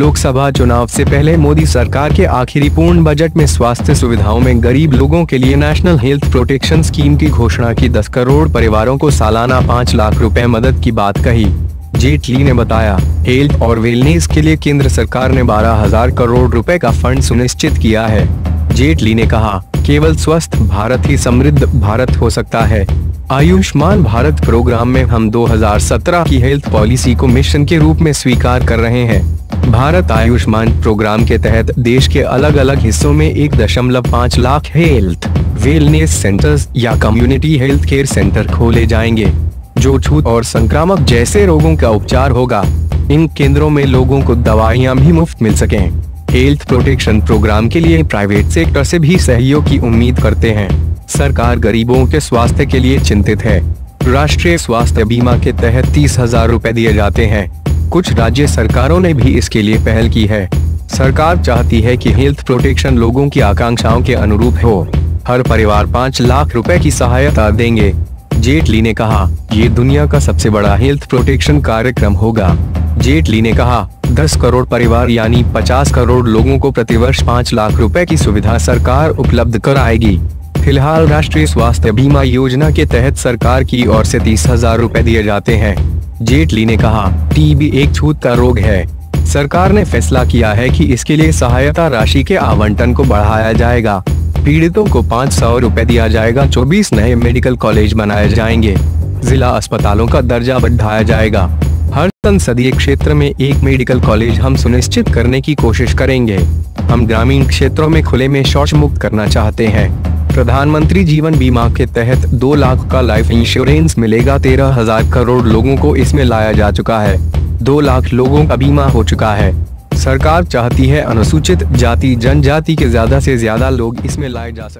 लोकसभा चुनाव से पहले मोदी सरकार के आखिरी पूर्ण बजट में स्वास्थ्य सुविधाओं में गरीब लोगों के लिए नेशनल हेल्थ प्रोटेक्शन स्कीम की घोषणा की। 10 करोड़ परिवारों को सालाना 5 लाख रुपए मदद की बात कही। जेटली ने बताया, हेल्थ और वेलनेस के लिए केंद्र सरकार ने बारह हज़ार करोड़ रुपए का फंड सुनिश्चित किया है। जेटली ने कहा, केवल स्वस्थ भारत ही समृद्ध भारत हो सकता है। आयुष्मान भारत प्रोग्राम में हम 2017 की हेल्थ पॉलिसी को मिशन के रूप में स्वीकार कर रहे हैं। भारत आयुष्मान प्रोग्राम के तहत देश के अलग अलग हिस्सों में एक दशमलव पाँच लाख हेल्थ वेलनेस सेंटर्स या कम्युनिटी हेल्थ केयर सेंटर खोले जाएँगे, जो छूत और संक्रामक जैसे रोगों का उपचार होगा। इन केंद्रों में लोगों को दवाइयाँ भी मुफ़्त मिल सके। हेल्थ प्रोटेक्शन प्रोग्राम के लिए प्राइवेट सेक्टर से भी सहयोग की उम्मीद करते हैं। सरकार गरीबों के स्वास्थ्य के लिए चिंतित है। राष्ट्रीय स्वास्थ्य बीमा के तहत तीस हज़ार रूपए दिए जाते हैं। कुछ राज्य सरकारों ने भी इसके लिए पहल की है। सरकार चाहती है कि हेल्थ प्रोटेक्शन लोगों की आकांक्षाओं के अनुरूप हो। हर परिवार पाँच लाख रुपए की सहायता देंगे। जेटली ने कहा, ये दुनिया का सबसे बड़ा हेल्थ प्रोटेक्शन कार्यक्रम होगा। जेटली ने कहा 10 करोड़ परिवार यानी 50 करोड़ लोगों को प्रतिवर्ष 5 लाख रुपए की सुविधा सरकार उपलब्ध कराएगी। फ़िलहाल राष्ट्रीय स्वास्थ्य बीमा योजना के तहत सरकार की ओर से तीस हज़ार रूपए दिए जाते हैं। जेटली ने कहा, टीबी एक छूत का रोग है। सरकार ने फैसला किया है कि इसके लिए सहायता राशि के आवंटन को बढ़ाया जाएगा। पीड़ितों को पाँच सौ रूपए दिया जाएगा 24 नए मेडिकल कॉलेज बनाए जाएँगे। जिला अस्पतालों का दर्जा बढ़ाया जाएगा। हर संसदीय क्षेत्र में एक मेडिकल कॉलेज हम सुनिश्चित करने की कोशिश करेंगे। हम ग्रामीण क्षेत्रों में खुले में शौच मुक्त करना चाहते हैं। प्रधानमंत्री जीवन बीमा के तहत दो लाख का लाइफ इंश्योरेंस मिलेगा। तेरह हज़ार करोड़ लोगों को इसमें लाया जा चुका है। दो लाख लोगों का बीमा हो चुका है। सरकार चाहती है अनुसूचित जाति, जनजाति के ज़्यादा से ज़्यादा लोग इसमें लाए जा सके।